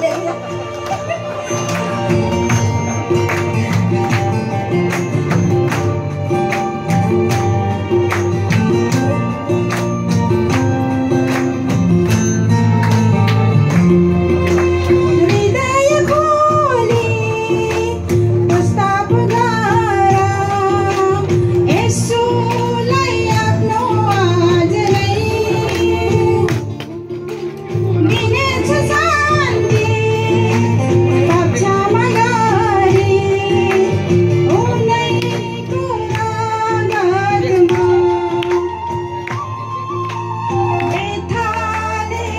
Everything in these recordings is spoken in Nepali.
Lên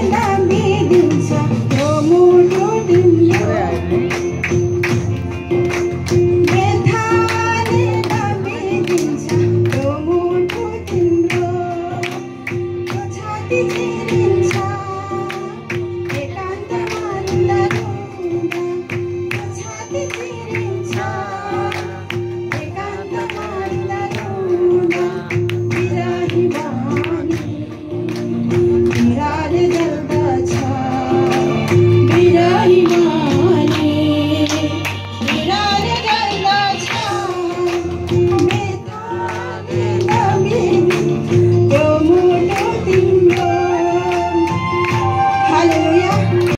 मेला मेलिन्छ